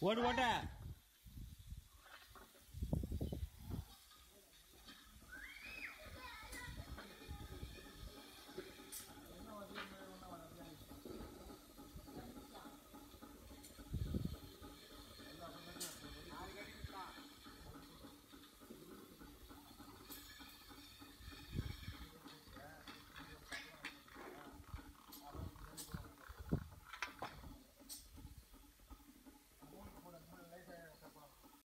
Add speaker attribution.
Speaker 1: what what